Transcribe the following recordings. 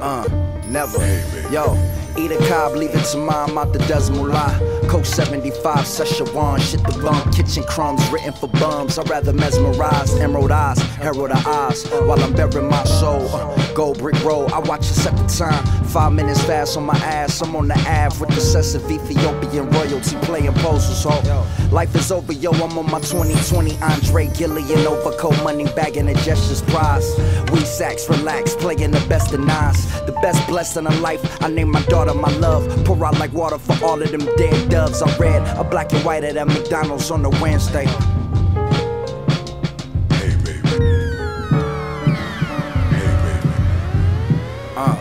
Uh, never. Yo, eat a cob, leave it to mom out the Desmoolah. Coke 75, Szechuan, shit the bum. Kitchen crumbs written for bums. I'd rather mesmerize emerald eyes, herald of eyes. While I'm burying my soul. Uh, gold brick road, I watch at the time. Five minutes fast on my ass. I'm on the Ave with excessive Ethiopian royalty playing poses. So life is over, yo. I'm on my 2020 Andre Gillian overcoat, money bagging the gestures prize. We sacks, relax, playing the best of nines. The best blessing of life. I name my daughter my love. Pour out like water for all of them dead doves. I read a black and white at a McDonald's on a Wednesday. Hey baby. Hey baby. Uh.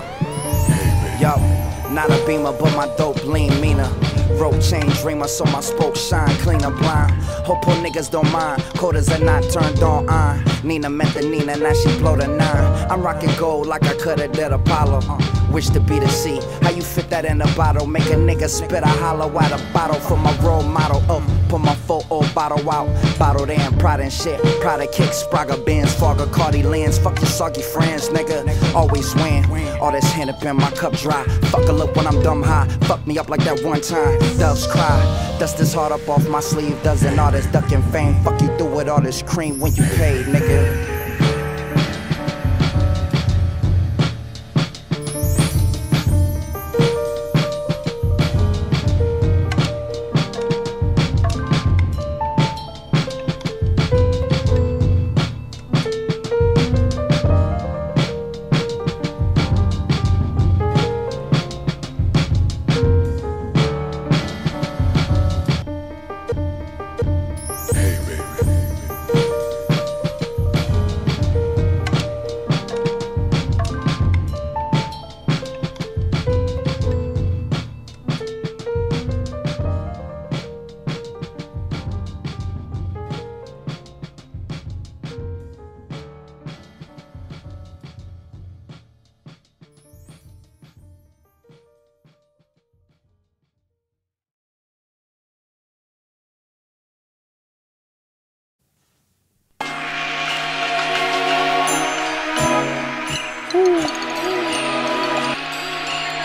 Hey baby. Yo, not a beamer, but my dope lean meaner. Rope chain dreamer, so my spokes shine clean and blind. Hope poor niggas don't mind. Quarters are not turned on. Uh. Nina met the Nina, now she blow the nine. I'm rocking gold like I coulda did Apollo. Uh. Wish to be the C. How you fit that in a bottle? Make a nigga spit a hollow out a bottle for my role model. Up, put my full old bottle out. Bottled in, pride and shit. Pride of kicks, Spragga Benz, Farga Cardi Lens. Fuck your soggy friends, nigga. Always win. All this hand up in my cup dry. Fuck a look when I'm dumb high. Fuck me up like that one time. Doves cry. Dust this heart up off my sleeve. Doesn't all this ducking fame. Fuck you through with all this cream when you paid, nigga.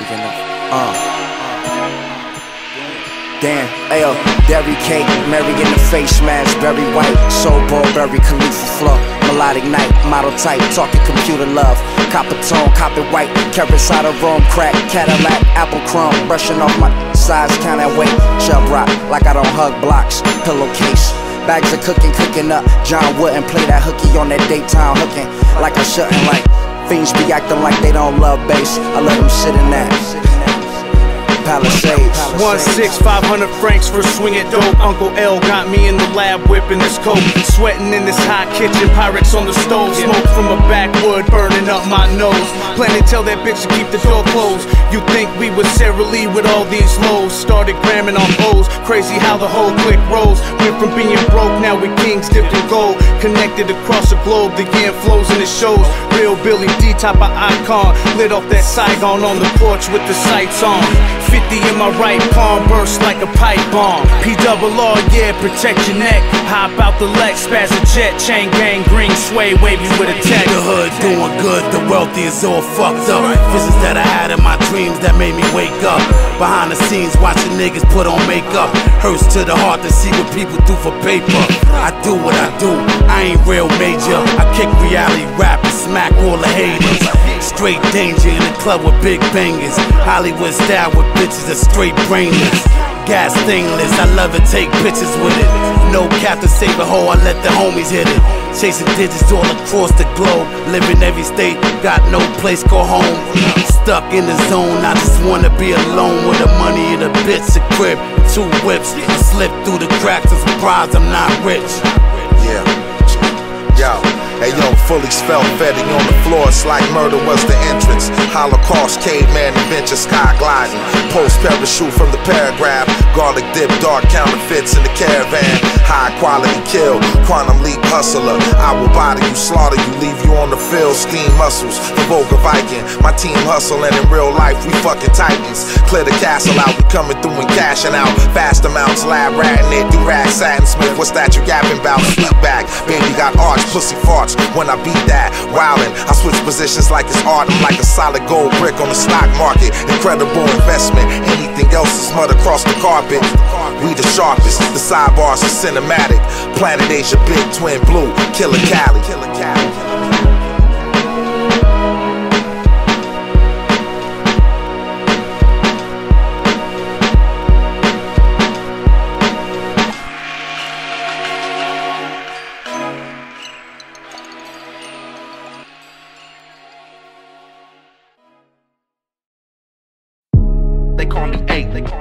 Even though, uh. Damn, ayo, Derry cake, Mary in the face mask, very white, soul ball, very Khalifa flow, melodic night, model type, talking computer love, copper tone, copper white, carrots out of Rome, crack, Cadillac, apple crumb, brushing off my size, count that weight, chub rock, like I don't hug blocks, pillowcase. Bags of cooking, cooking up. John Wooden play that hooky on that daytime hooking, like I shouldn't. Like fiends be acting like they don't love bass. I let them sit in that. Palisades. One six, five hundred francs for swinging dope. Uncle L got me in the lab whipping this coat. Sweating in this hot kitchen, Pyrex on the stove. Smoke from a backwood burning up my nose. Plan to tell that bitch to keep the door closed. You think we was Sara Lee with all these lows? Started gramming on O's. Crazy how the whole clique rolls. Went from being broke, now we kings dipped in gold. Connected across the globe, the yen flows and it shows. Real Billy Dee type of icon. Lit off that Saigon on the porch with the sights on. 50 in my right palm burst like a pipe bomb. P double R, yeah, protect your neck. Hop out the Lex, spaz a jet, chain gang, green sway, wavy with a tech. The hood doing good, the wealthy is all fucked up. Visions that I had in my dreams that made me wake up. Behind the scenes, watching niggas put on makeup. Hurts to the heart to see what people do for paper. I do what I do, I ain't real major. I kick reality rap and smack all the haters. Straight danger in the club with big bangers. Hollywood style with bitches that straight brainless. Gas stainless, I love to take pictures with it. No cap to save a hoe, I let the homies hit it. Chasing digits all across the globe. Living every state, got no place, go home. Stuck in the zone, I just wanna be alone with the money and a bitch, a crib, two whips. Slip through the cracks, I'm surprised I'm not rich. Yeah. Hey yo, fully spelled Fetty on the floor, it's like murder was the entrance. Holocaust, caveman adventure, sky gliding. Post parachute from the paragraph. Garlic dip, dark counterfeits in the caravan. High quality kill, quantum leap hustler. I will body you, slaughter you, leave you on the field. Steam muscles, the Volga Viking. My team hustling in real life, we fucking titans. Clear the castle out, we coming through and cashing out. Fast amounts, lab ratting it, do rag satin smith. What's that you yapping about? Flip back, baby got arch, pussy farts. Drugs. When I beat that, wildin', I switch positions like it's art. I'm like a solid gold brick on the stock market. Incredible investment. Anything else is mud across the carpet. We the sharpest. The sidebars are cinematic. Planet Asia, Big Twin Blu, Killa Kali. Killa Kali.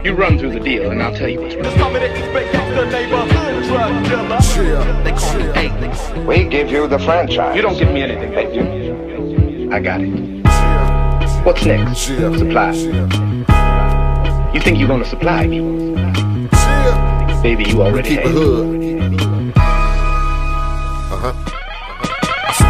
You run through the deal, and I'll tell you what's wrong. We give you the franchise. You don't give me anything, baby. I got it. What's next? Supply. You think you're gonna supply me? Baby, you already Keep it have.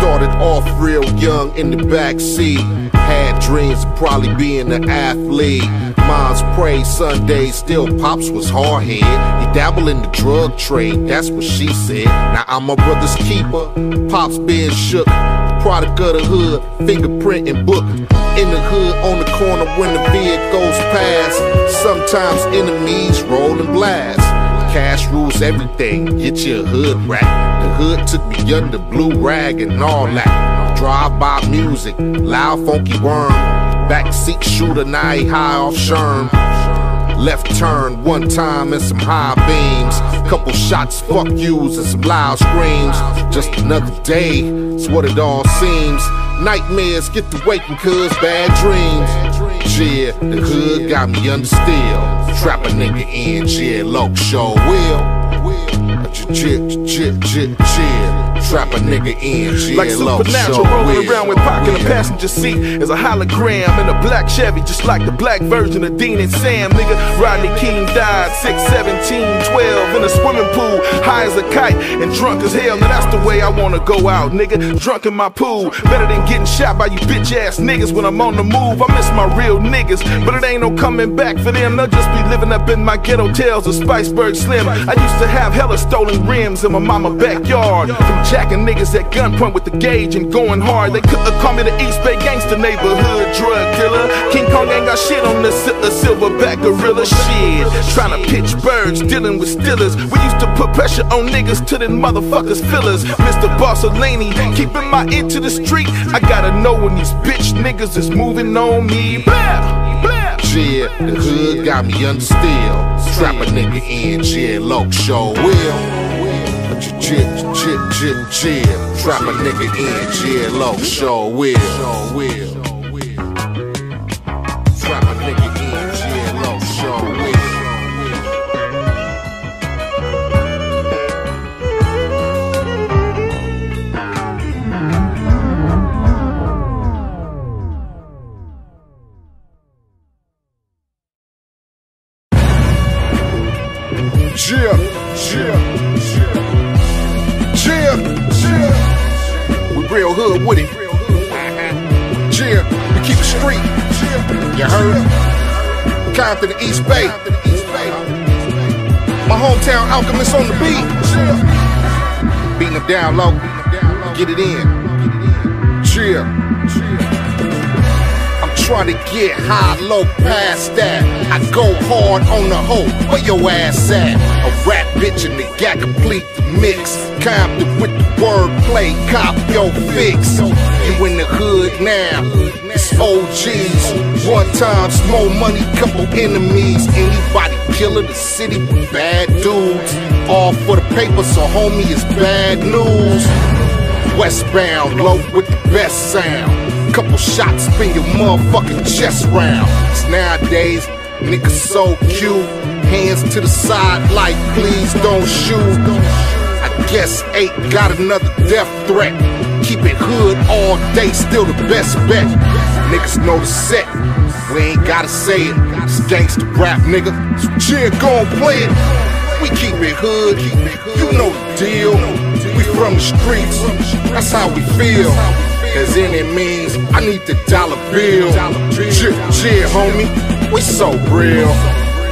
Started off real young in the back seat. Had dreams of probably being an athlete. Moms prayed Sundays, still pops was hard head. He dabbled in the drug trade, that's what she said. Now I'm my brother's keeper. Pops being shook. Product of the hood, fingerprint and book. In the hood, on the corner when the vehicle goes past. Sometimes enemies roll and blast. Cash rules everything, get your hood right. The hood took me under blue rag and all that. Drive by music, loud funky worm. Backseat shooter, he high off Sherm. Left turn one time and some high beams. Couple shots, fuck yous, and some loud screams. Just another day, it's what it all seems. Nightmares get to waking cuz bad dreams. Yeah, the hood got me under steel. Trap a nigga in jail, low show will. Jit, jit, jit, jit. Trap a nigga in jail, Like supernatural, rolling around with Pac in the passenger seat is a hologram in a black Chevy, just like the black version of Dean and Sam. Nigga, Rodney King died 6, 17, 12 in a swimming pool, high as a kite and drunk as hell. Now that's the way I wanna go out, nigga. Drunk in my pool, better than getting shot by you bitch ass niggas when I'm on the move. I miss my real niggas, but it ain't no coming back for them. They'll just be living up in my ghetto tales of Spiceberg Slim. I used to have hella stolen rims in my mama backyard from jacking niggas at gunpoint with the gauge and going hard. They could've called me the East Bay gangster neighborhood drug killer. King Kong ain't got shit on a silverback gorilla shit. Trying to pitch birds, dealing with stillers. We used to put pressure on niggas to them motherfuckers fillers. Mr. Barcelini, keeping my ear to the street. I gotta know when these bitch niggas is moving on me. Blah. Yeah, the hood got me under steel. Strap a nigga in jail, low show will. You jit, jit, jit, jit. Trap a nigga in jail, low show will. Trap Compton, East Bay. My hometown alchemist on the beat. Beating them down low. Get it in. Yeah. Trying to get high, low past that. I go hard on the hoe. Where your ass at? A rap bitch and the got complete the mix. Compton with the wordplay, cop your fix. You in the hood now. It's OGs. One time, small money, couple enemies. Anybody killer the city bad dudes. All for the paper, so homie, it's bad news. Westbound, low with the best sound. Couple shots, spin your motherfucking chest round. 'Cause nowadays, niggas so cute. Hands to the side, like please don't shoot. I guess Eiht got another death threat. Keep it hood all day, still the best bet. Niggas know the set. We ain't gotta say it. It's gangsta rap, nigga. So chill, gon' play it. We keep it hood, you know the deal. We from the streets, that's how we feel. As any means, I need the dollar bill. Jit, homie, we so real.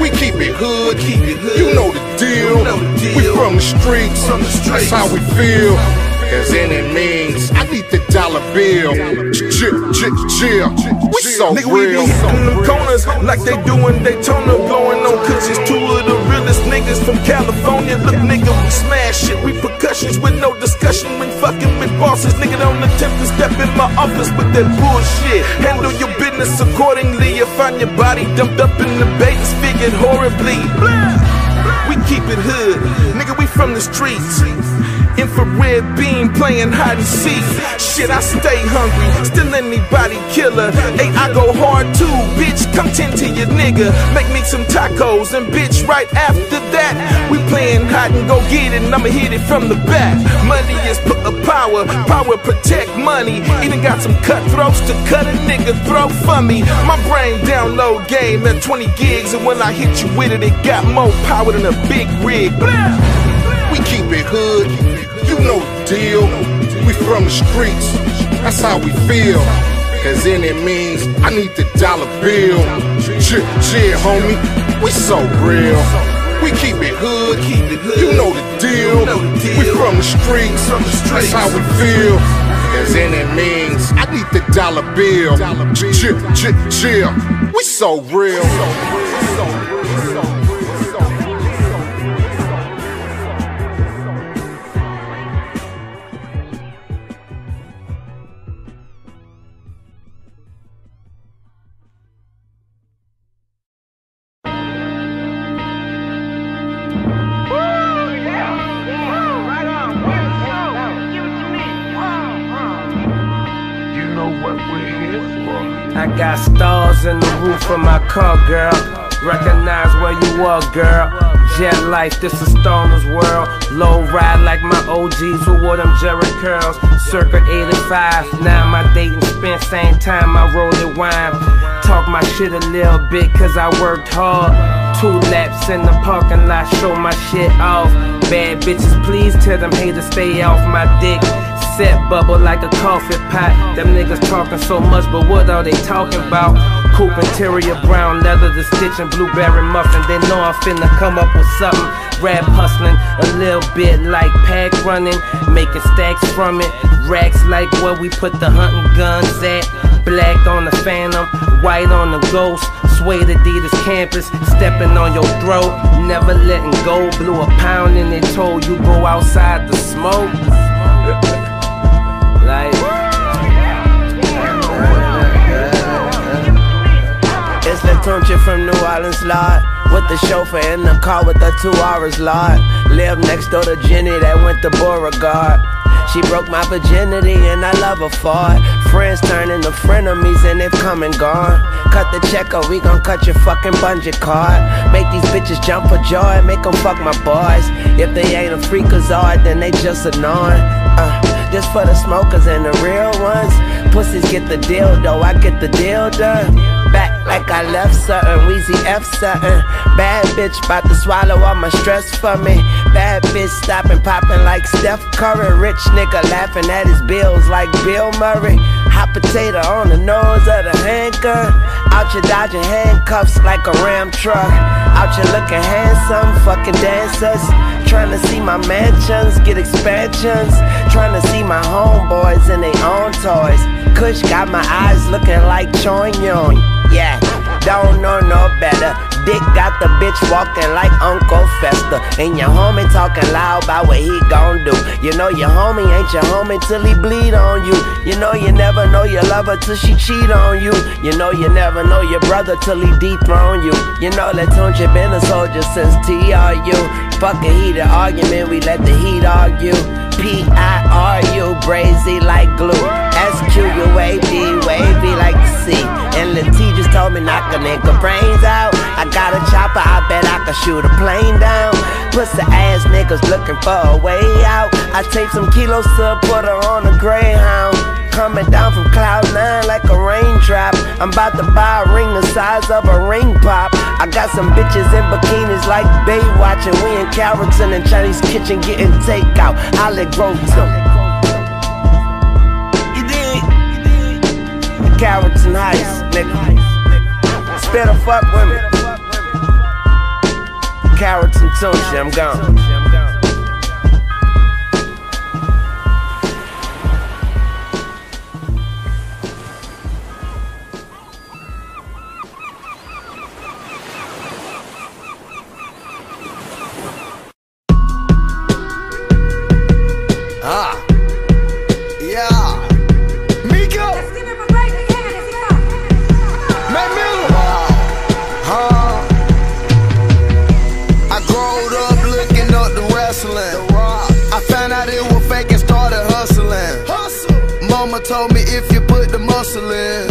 We keep it hood, keep it. you know the deal. We from the streets, that's how we feel. Cause any means, I need the dollar bill. Chill, chill, chill. We so Nigga, we be real. hitting them corners like they doing Daytona, blowing on cushions. Two of the niggas from California. Look, nigga, we smash shit. We percussions with no discussion. We fucking with bosses. Nigga, don't attempt to step in my office with that bullshit. Handle your business accordingly. You find your body dumped up in the bait, figured horribly. We keep it hood, nigga. We from the streets. Infrared beam playing hide and seek. Shit, I stay hungry, still anybody killer. Hey, I go hard too, bitch. Come tend to your nigga. Make me some tacos, and bitch, right after that, we playing hide and go get it, and I'ma hit it from the back. Money is power, power protect money. Even got some cutthroats to cut a nigga throat for me. My brain download game at 20 gigs, and when I hit you with it, it got more power than a big rig. We keep it hood, you know the deal. We from the streets, that's how we feel. Cause any means, I need the dollar bill. Chill, chill, homie, we so real. We keep it hood, you know the deal. We from the streets, that's how we feel. Cause any means, I need the dollar bill. Chill, chill, chill, we so real. Of my car, girl. Recognize where you are, girl. Jet life, this is Stoner's world. Low ride like my OGs who wore them Jerry curls. Circa 85, now my dating spent same time I rolled it wine. Talk my shit a little bit cause I worked hard. Two laps in the parking lot, show my shit off. Bad bitches, please tell them haters stay off my dick. Set bubble like a coffee pot. Them niggas talking so much, but what are they talking about? Coupe interior, brown leather, the stitch and blueberry muffin. They know I'm finna come up with something. Rap hustling, a little bit like pack running, making stacks from it. Racks like where we put the hunting guns at. Black on the phantom, white on the ghost. Suede Adidas campus, stepping on your throat. Never letting go. Blew a pound and they told you go outside the smoke. Latunche from New Orleans, Lord. With the chauffeur in the car with the two hours, Lord. Live next door to Jenny that went to Beauregard. She broke my virginity and I love her for it. Friends turn into frenemies and they've come and gone. Cut the check or we gon' cut your fucking bungee card. Make these bitches jump for joy, make them fuck my boys. If they ain't a freakazoid, then they just annoying. Uh, just for the smokers and the real ones. Pussies get the deal though, I get the deal done. Like I left something, Weezy F something. Bad bitch about to swallow all my stress for me. Bad bitch stopping, popping like Steph Curry. Rich nigga laughing at his bills like Bill Murray. Hot potato on the nose of the handgun. Out you dodging handcuffs like a ram truck. Out you looking handsome, fucking dancers. Trying to see my mansions, get expansions. Trying to see my homeboys in their own toys. Kush got my eyes looking like Chon Yon. Yeah, don't know no better. Dick got the bitch walking like Uncle Fester. And your homie talking loud about what he gon' do. You know your homie ain't your homie till he bleed on you. You know you never know your lover till she cheat on you. You know you never know your brother till he dethrone you. You know that Latunche been a soldier since TRU. Fuck a heated argument, we let the heat argue. P-I-R-U, brazy like glue. S-Q-U-A-D, wavy like the sea. And T just told me knock a nigga brains out. I got a chopper, I bet I can shoot a plane down. Pussy ass niggas looking for a way out. I take some kilos to put her on a greyhound. Coming down from cloud nine like a raindrop. I'm about to buy a ring the size of a ring pop. I got some bitches in bikinis like Baywatch, and we in Carrollton and Chinese kitchen getting takeout. Holly Grove too. You dig? Carrollton Heights, nigga. Spit a fuck with me. Carrollton Tunechi, I'm gone. hustling.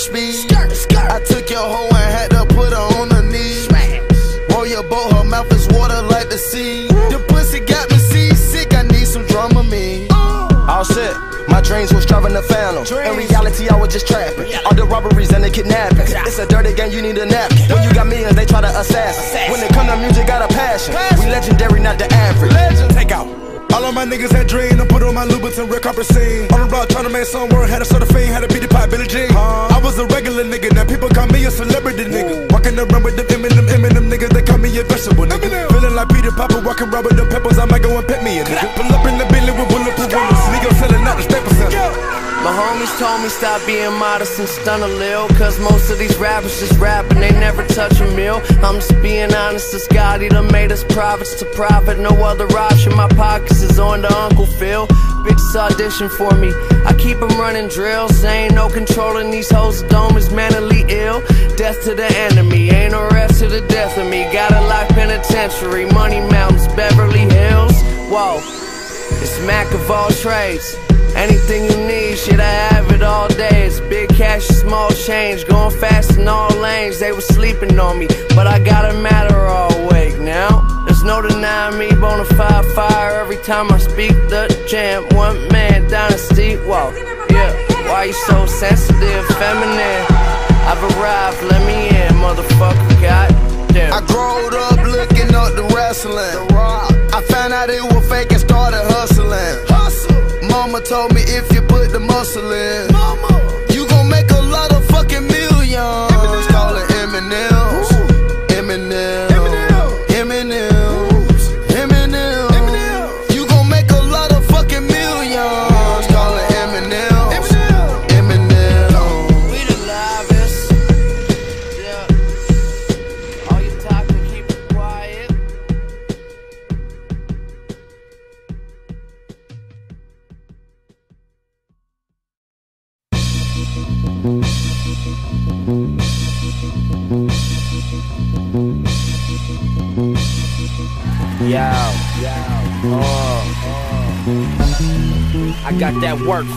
Just for the speed. I took your hoe and had to put her on her knees. Roll your boat, her mouth is water like the sea. The pussy got me seasick, I need some Dramamine. All set. My dreams was driving the phantom. In reality, I was just trapping. All the robberies and the kidnapping. It's a dirty game, you need a napkin. When you got millions, they try to assassin. When it come to music, got a passion. We legendary, not the average. Take out. All of my niggas had dream, I put on my Louboutin red carpet scene. On the block trying to make some word, had a sort of fiend, had a beat the pie, Billie Jean. I was a regular nigga, now people call me a celebrity nigga. Walking around with them Eminem, Eminem niggas, they call me a vegetable nigga. Feeling like Peter Piper, walking around with them peppers, I might go and pet me a nigga. Pull up in the My homies told me stop being modest and stun a lil Cause most of these rappers just rapping, they never touch a meal. I'm just being honest, this God, he done made us prophets to profit. No other option, my pockets is on to Uncle Phil. Bitches audition for me, I keep them running drills Ain't no controlling these hoes, dome is mentally ill. Death to the enemy, ain't no rest to the death of me. Got a lock penitentiary, money mountains, Beverly Hills. Whoa, it's Mac of all trades Anything you need, shit, I have it all day. It's big cash, small change, going fast in all lanes. They was sleeping on me, but I got a matter all awake now. There's no denying me, bonafide fire every time I speak the champ, One man dynasty, whoa, yeah. Why you so sensitive, feminine? I've arrived, let me in, motherfucker, goddamn. I growed up looking up the wrestling. I found out it was fake and started hustling. Mama told me if you put the muscle in, you gon' make a lot of fucking millions.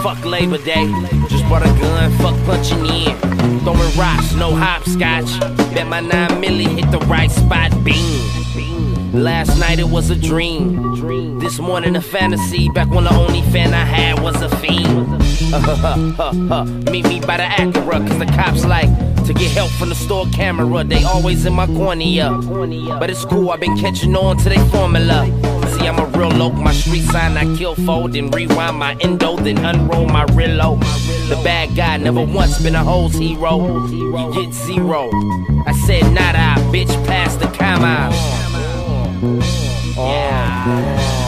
Fuck Labor Day. Just bought a gun, fuck punching in. Throwing rocks, no hopscotch. Bet my 9 milli hit the right spot, beam. Last night it was a dream. This morning a fantasy. Back when the only fan I had was a fiend. Meet me by the Acura, cause the cops like to get help from the store camera. They always in my cornea. But it's cool, I've been catching on to their formula. I'm a real loc, my street sign I kill fold and rewind my endo, then unroll my reload. The bad guy never once been a hoes hero. You get zero. I said nada, bitch, pass the comma. Yeah.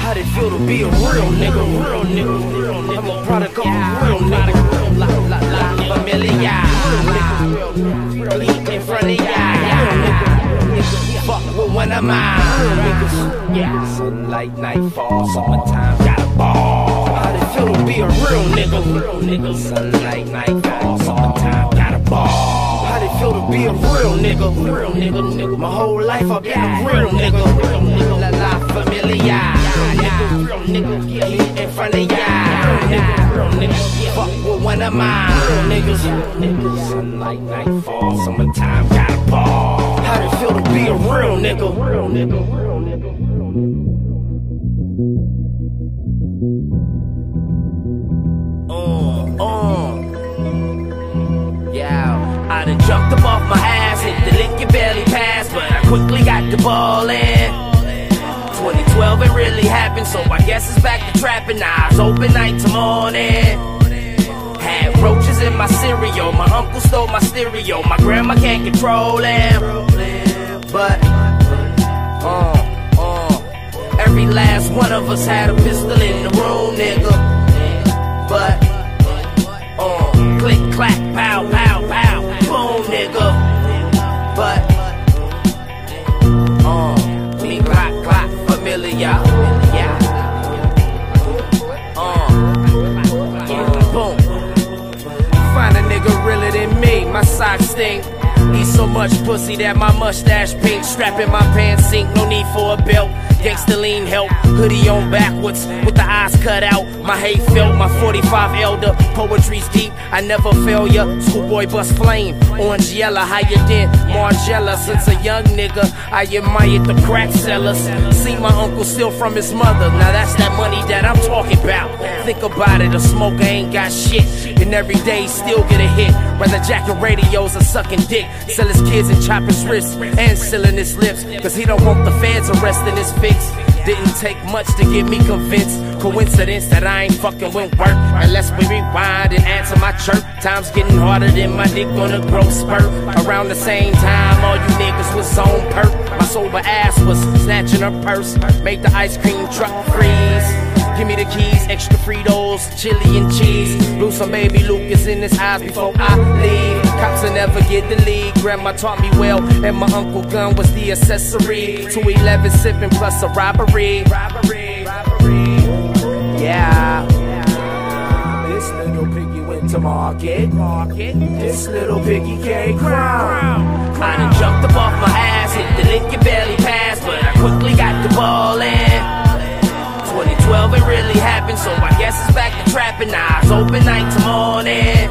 How'd it feel to be a real nigga, real nigga, real nigga? I'm a product of a real nigga, la la la familia. Real nigga, real nigga, in front of ya. One of niggas. Yeah. Sunlight, nightfall, summertime, got a ball. How'd it feel to be a real nigga, real nigga? Sunlight, nightfall, summertime, got a ball. How'd it feel to be a real nigga, real nigga, nigga? My whole life I've been a real nigga, real nigga, la la familia. Real nigga, yeah, in front of ya. Real fuck with one of real niggas. Nigga, sunlight, nightfall, summertime, got a ball. How'd it feel to be a real nigga, real nigga, nigga? Uh, uh. Done jumped up off my ass, hit the lick you barely passed, but I quickly got the ball in. 2012 it really happened, so I guess it's back to trapping. Eyes open night to morning. Roaches in my cereal. My uncle stole my stereo. My grandma can't control him. But, uh, uh, every last one of us had a pistol in the room, nigga. But, uh, click, clack, pow, pow, pow, boom, nigga. But, socks stink. Eat so much pussy that my mustache pink. Strapping my pants sink, no need for a belt. Gangsta lean help, hoodie on backwards with the eyes cut out. My hate felt, my 45 elder. Poetry's deep, I never fail ya. Schoolboy bust flame, orange yellow, higher than Margella. Since a young nigga, I admired the crack sellers. See my uncle steal from his mother. Now that's that money that I'm talking about. Think about it, a smoker ain't got shit. And every day still get a hit. Whether jacking radios or sucking dick. Sell his kids and chop his wrists and sealing his lips. Cause he don't want the feds arresting his Didn't take much to get me convinced. Coincidence that I ain't fucking with work. Unless we rewind and answer my chirp. Time's getting harder than my dick on a growth spurt. Around the same time, all you niggas was on perp. My sober ass was snatching her purse. Made the ice cream truck freeze. Give me the keys, extra Fritos, chili and cheese. Blew some baby Lucas in his eyes before I leave. Cops will never get the lead. Grandma taught me well, and my uncle gun was the accessory. 211 sipping plus a robbery. Robbery, robbery. Yeah. This little piggy went to market. Market. This little piggy came crown. I done jumped up off my ass, hit the Lincoln Valley Pass, but I quickly got the ball in. 2012 it really happened, so I guess it's back to trapping. Eyes open night to morning.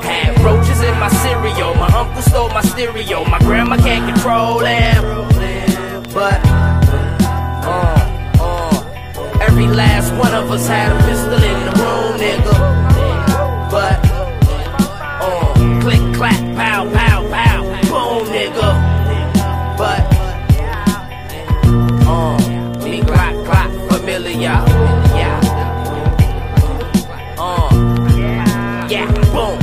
Had roaches in my cereal. My uncle stole my stereo. My grandma can't control him. But, uh, uh, every last one of us had a pistol in the room, nigga. But, uh, click, clack, pow, pow, pow, boom, nigga. But, Uh, yeah, boom.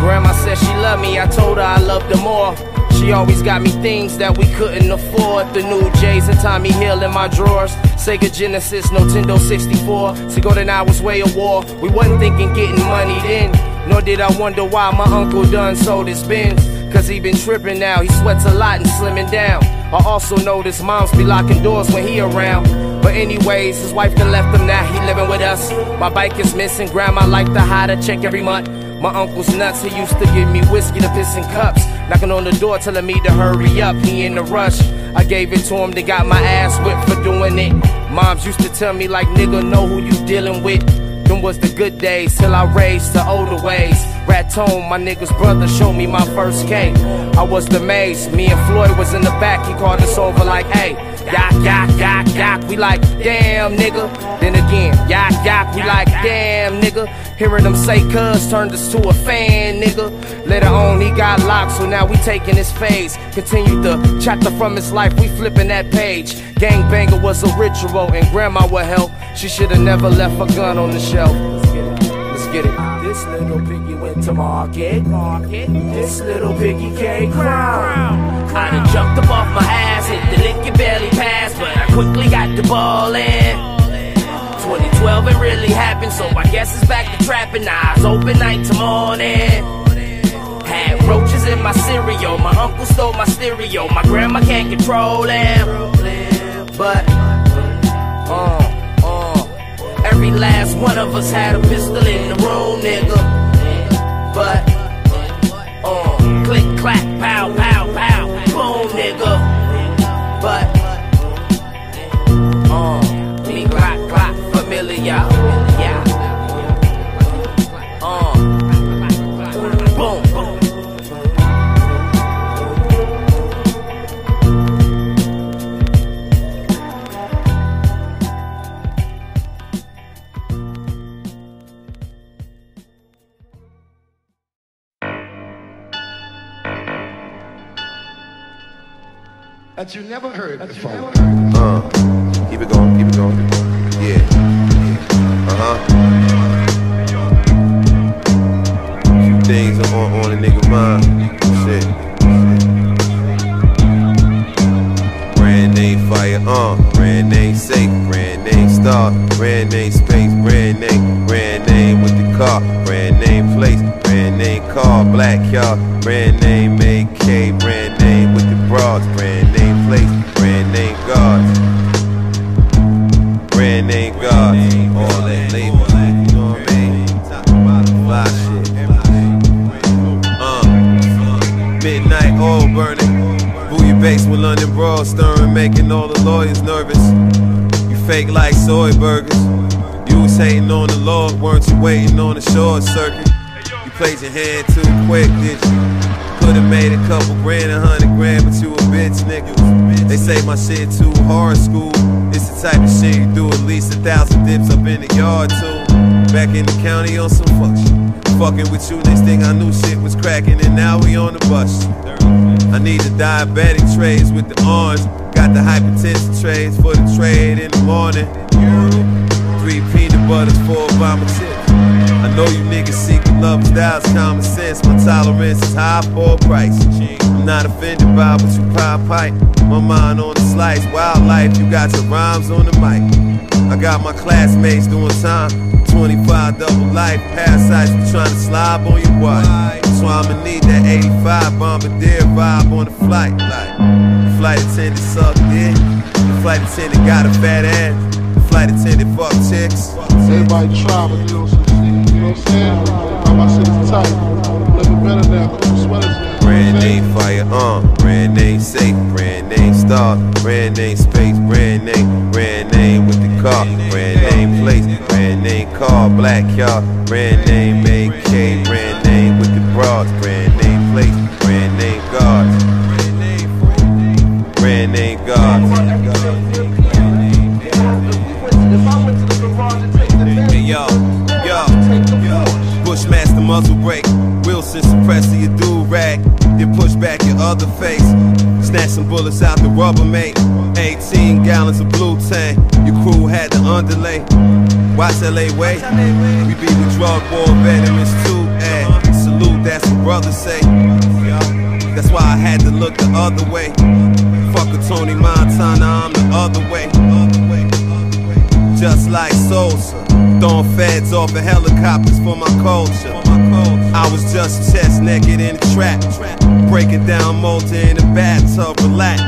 Grandma said she loved me, I told her I loved her more. She always got me things that we couldn't afford. The new J's and Tommy Hill in my drawers. Sega Genesis, Nintendo 64. Sigourney and I was way of war. We wasn't thinking getting money then. Nor did I wonder why my uncle done sold his Benz. Cause he been tripping now, he sweats a lot and slimming down. I also notice moms be locking doors when he around. But anyways, his wife done left him now, he living with us. My bike is missing, grandma like to hide a check every month. My uncle's nuts, he used to give me whiskey to piss in cups. Knocking on the door telling me to hurry up, he in a rush. I gave it to him, they got my ass whipped for doing it. Moms used to tell me like nigga know who you dealing with. Them was the good days till I raised to older ways. Ratone, my nigga's brother, showed me my first K. I was the maze. Me and Floyd was in the back. He called us over like, hey, yak, yak, yak, yak. We like, damn, nigga. Then again, yak, yak. We like, damn, nigga. Hearing them say cuz turned us to a fan, nigga. Later on, he got locked, so now we taking his phase. Continued the chapter from his life, we flipping that page. Gangbanger was a ritual, and grandma would help. She should've never left her gun on the shelf. Let's get it. This little piggy went to market. Market. This little piggy came crown. I done jumped up off my ass, hit the Lincoln Valley Pass, but I quickly got the ball in. 2012 it really happened, so I guess it's back to trapping. Eyes open night to morning. Had roaches in my cereal. My uncle stole my stereo. My grandma can't control him. But, uh, every last one of us had a pistol in the room, nigga. But, uh, click, clack, pow, pow, pow, boom, nigga. But, uh, me, clock, clock, familiar, yeah. That you never heard before. Uh, keep it going, keep it going. Yeah. Uh huh. A few things on on a nigga mind. Shit. Brand name fire, uh, brand name safe, brand name star, brand name space, brand name, brand name with the car, brand name place, brand name car, black car, brand name AK, brand name with the broads, brand name guards, all that labor, you know shit. Uh, midnight oil burning. bouillabaisse with London Broad stirring, making all the lawyers nervous. You fake like soy burgers. You was hating on the Lord, weren't you waiting on the short circuit? You played your hand too quick, did you? Could've made a couple grand, a hundred grand, but you a bitch, nigga. They say my shit too hard, school. It's the type of shit you do at least a thousand dips up in the yard, too. Back in the county on some fuck shit. Fucking with you, next thing I knew shit was cracking, and now we on the bus. I need the diabetic trays with the orange. Got the hypertension trays for the trade in the morning. Three peanut butters, four Obama chips. I know you niggas seek the love styles, common sense. My tolerance is high for a price. I'm not offended by what you pop pipe. My mind on the slice, wildlife. You got your rhymes on the mic. I got my classmates doing time. 25 double life, parasites be trying to slob on your wife. So I'ma need that 85 bombardier vibe on the flight. Like, the flight attendant sucked dick. The flight attendant got a fat ass. The flight attendant fuck chicks. Everybody try, but you know I'm saying? Now my shit is tight. Living better now. Put sweaters in. Brand name fire, uh, brand name safe, brand name star, brand name space, brand name, brand name with the car, brand name place, brand name car, black car, brand name AK, brand name with the broads, brand name place, brand name guards, brand name guards. Hey yo, yo, Bushmaster muzzle brake, Wilson suppressor your do rag, then push back your other face. Snatch some bullets out the rubber mate. 18 gallons of blue tank, your crew had the underlay. Watch LA way, we be the drug war veterans too. And salute, that's what brothers say. That's why I had to look the other way. Fuck a Tony Montana, I'm the other way. Just like Sosa, throwing feds off of helicopters for my culture. I was just chest naked in the trap, breaking down Malta in the bathtub, relax.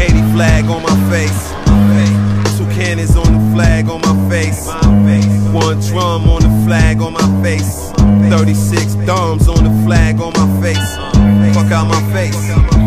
80 flag on my face, two cannons on the flag on my face, one drum on the flag on my face, 36 thumbs on the flag on my face. Fuck out my face.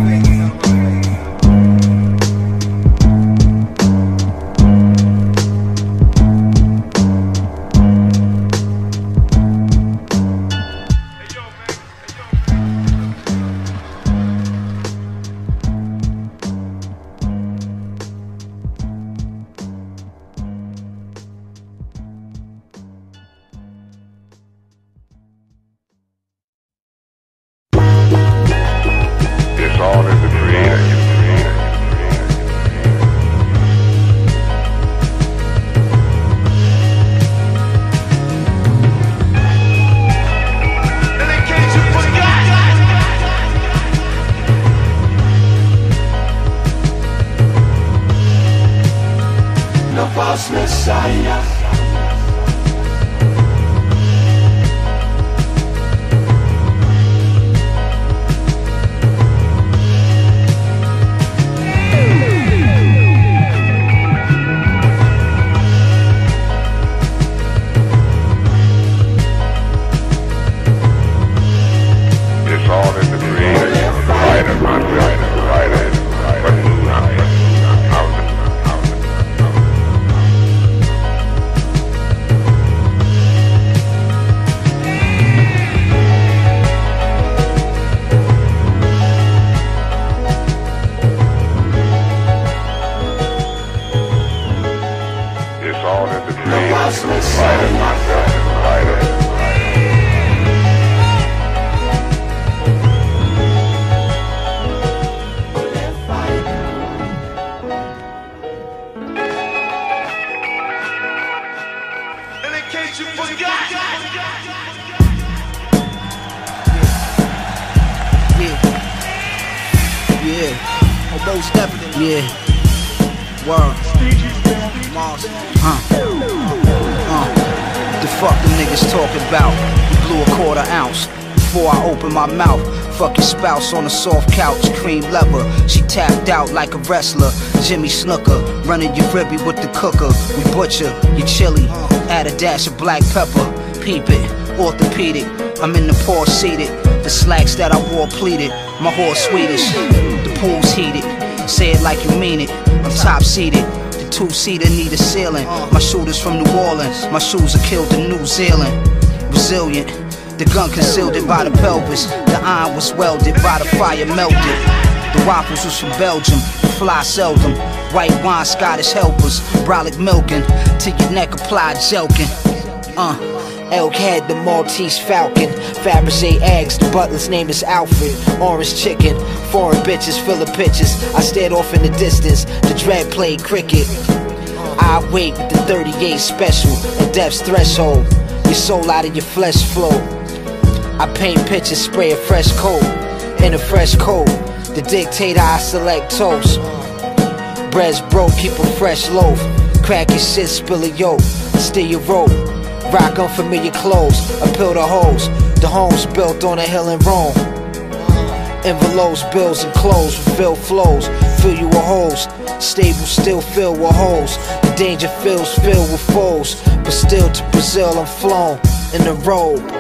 Papas Messiah. Huh. Uh. The fuck the niggas talking about? You blew a quarter ounce before I open my mouth. Fuck your spouse on a soft couch, cream leather. She tapped out like a wrestler. Jimmy Snuka, running your ribby with the cooker. We butcher your chili, add a dash of black pepper. Peep it, orthopedic. I'm in the Porsche seated. The slacks that I wore pleated. My horse Swedish. The pool's heated. Say it like you mean it. I'm top seated. The two seater need a ceiling. My shooters from New Orleans. My shoes are killed in New Zealand. Resilient. The gun concealed it by the pelvis. The iron was welded by the fire melted. The waffles was from Belgium. The fly seldom. White wine, Scottish helpers. Brolic milking. To your neck applied jelking. Uh. Elk head, the Maltese Falcon. Fabergé eggs, the butler's name is Alfred. Orange chicken, foreign bitches full of pictures. I stared off in the distance, the dread played cricket. I wait with the 38 special, a death's threshold. Your soul out of your flesh flow. I paint pictures, spray a fresh coat. In a fresh coat, the dictator I select toast. Bread's broke, keep a fresh loaf. Crack your shit, spill a yolk. Steal your rope. Rock unfamiliar clothes, appeal to hoes. The home's built on a hill in Rome. Envelopes, bills, and clothes, refill flows. Fill you with holes. Stable still filled with holes. The danger feels filled with foes. But still to Brazil I'm flown in the robe.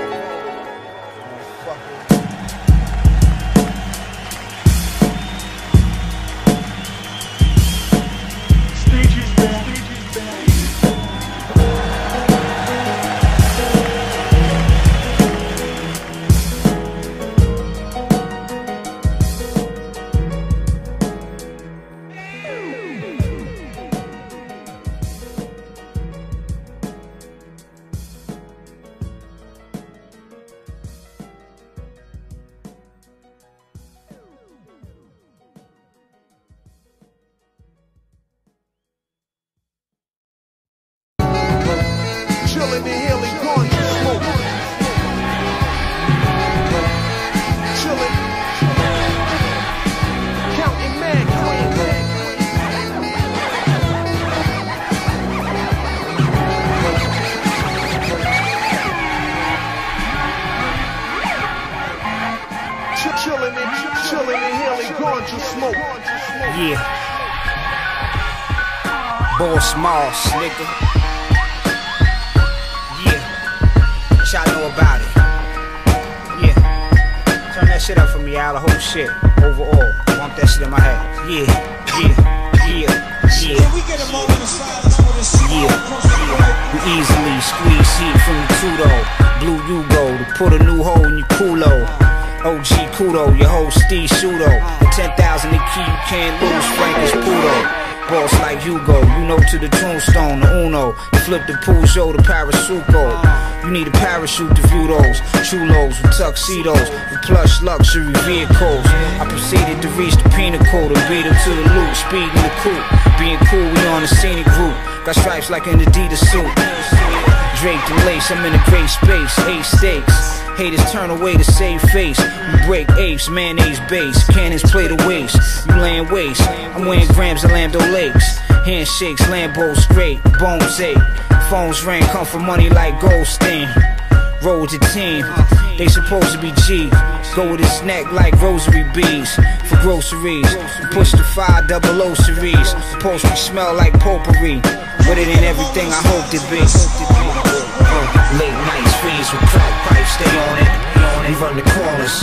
Yeah. Boss Moss, nigga. Yeah. What y'all know about it? Yeah. Turn that shit up for me, Al. The whole shit. Overall. Want that shit in my head. Yeah. Yeah. Yeah. Yeah. we get a moment of silence for this Yeah. Yeah. We easily squeeze heat from the Tudo. Blue Hugo to put a new hole in your culo. OG Kudo, your whole Steve Shudo. The 10,000 the key you can't lose, Frank is Pudo. Boss like Hugo, you know to the tombstone, the Uno. You flip the Peugeot to Parasuco. You need a parachute to view those chulos with tuxedos, with plush luxury vehicles. I proceeded to reach the pinnacle to beat him to the loop, speeding the coupe. Being cool, we on the scenic route. Got stripes like an Adidas suit. Draped in lace, I'm in a great space, eight stakes. Haters turn away to save face. You break apes, mayonnaise base. Cannons play the waste. You laying waste. I'm weighing grams of Land O'Lakes. Handshakes, Lambo straight. Bones ache. Phones ring, come for money like Goldstein. Roll the team. They supposed to be G. Go with his neck like rosary beads for groceries. Push the five double O series. Post we smell like potpourri. But it ain't everything I hoped it be. Late nights freeze with crack pipes, stay on it. We run the corners.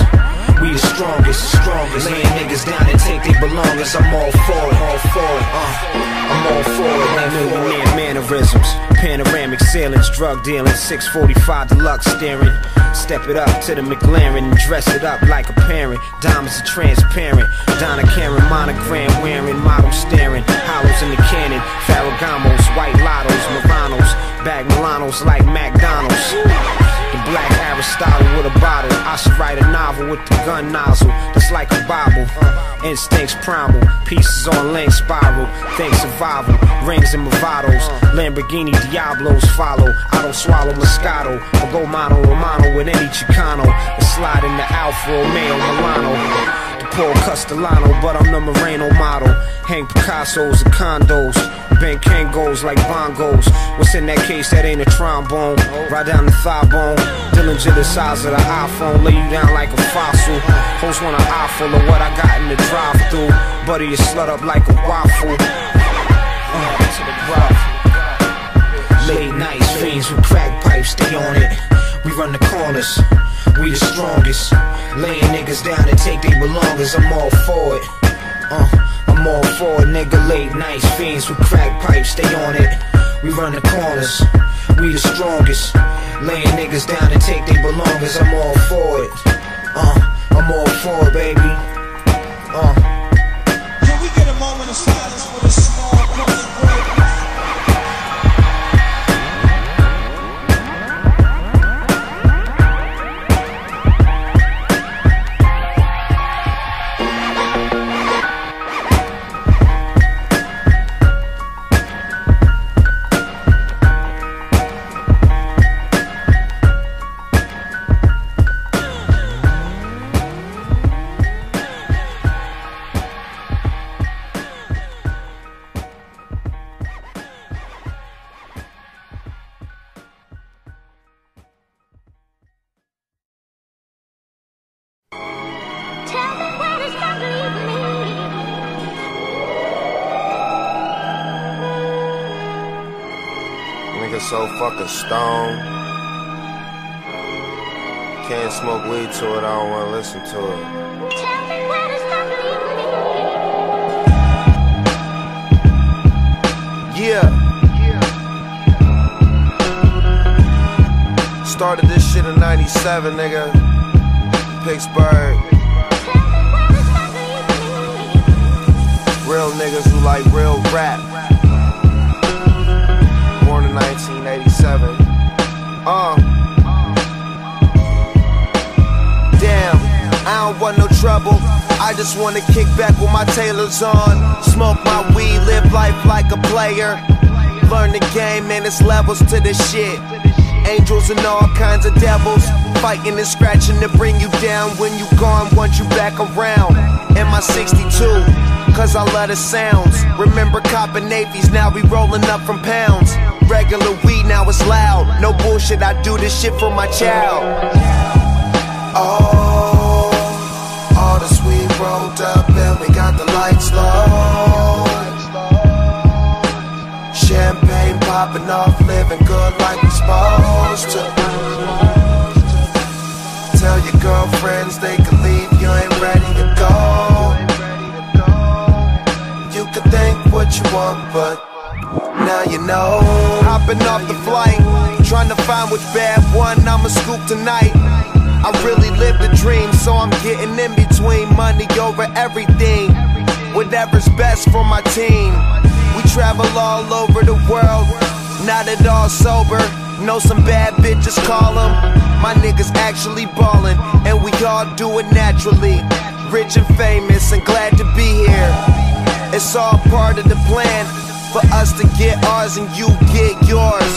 We the strongest, strongest. Laying niggas down and take their belongings. I'm all for it, all for it. Uh, I'm all for it. Millionaire mannerisms, panoramic ceilings, drug dealing, 645 deluxe steering. Step it up to the McLaren and dress it up like a parent. Diamonds are transparent. Donna Karan monogram wearing, model staring. Hollows in the cannon, Ferragamos, white lottos, Muranos, bag Milanos like McDonald's. The black Aristotle with a bottle. I should write a novel with the gun nozzle. That's like a Bible. Instincts primal. Pieces on length spiral. Think survival. Rings and Movados. Lamborghini Diablos follow. I don't swallow Moscato. I go mano Romano with any Chicano. And slide in the Alfa Romeo Milano. Paul Castellano, but I'm the Moreno model. Hang Picasso's and condos. Bang Kangos like bongos. What's in that case that ain't a trombone? Ride down the thigh bone. Dillinger the size of the iPhone. Lay you down like a fossil. Host want an eye full of what I got in the drive through. Buddy, you slut up like a waffle. Uh. Late nights, fiends with crack pipes, stay on it. We run the corners, we the strongest. Laying niggas down to take their belongings, I'm all for it. Uh, I'm all for it, nigga. Late nights, fiends with crack pipes, stay on it. We run the corners, we the strongest. Laying niggas down to take their belongings, I'm all for it. Uh, I'm all for it, baby. Uh. Nigga so fucking stoned. Can't smoke weed to it, I don't wanna listen to it. Yeah. Started this shit in 97, nigga. Pittsburgh. Real niggas who like real rap. Born in 1987. Uh. Damn, I don't want no trouble. I just wanna kick back with my tailors on. Smoke my weed, live life like a player. Learn the game, and it's levels to this shit. Angels and all kinds of devils. Fighting and scratching to bring you down. When you gone, want you back around. In my 62, cause I love the sounds. Remember copping navies, now we rolling up from pounds. Regular weed, now it's loud. No bullshit, I do this shit for my child. Oh, all this weed rolled up and we got the lights low. Champagne popping off, living good like we supposed to. Tell your girlfriends they what you want, but now you know. Hopping off the flight, trying to find which bad one I'ma scoop tonight. I really live the dream, so I'm getting in between money over everything. Whatever's best for my team. We travel all over the world, not at all sober. Know some bad bitches call them. My niggas actually ballin', and we all do it naturally. Rich and famous, and glad to be here. It's all part of the plan for us to get ours and you get yours.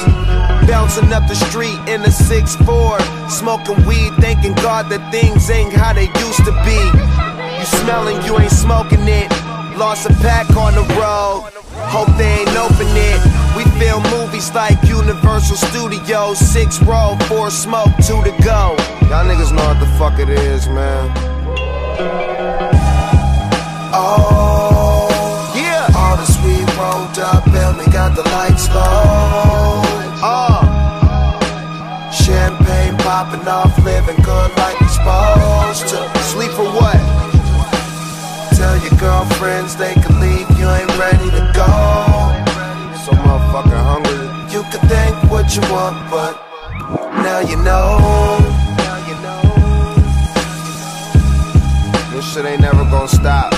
Bouncing up the street in a 6'4, smoking weed, thanking God that things ain't how they used to be. You smelling, you ain't smoking it. Lost a pack on the road. Hope they ain't open it. We film movies like Universal Studios. Six roll, four smoke, two to go. Y'all niggas know what the fuck it is, man. Oh, girlfriends they can leave, you ain't ready to go. So motherfucking hungry. You can think what you want, but now you know. This shit ain't never gonna stop.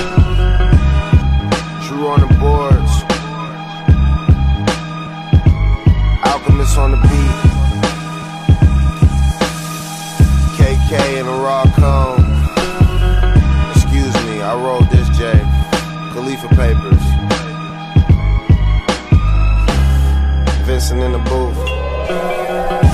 Drew on the boards. Alchemist on the beat. KK in a raw cone. Khalifa Papers. Vincent in the booth.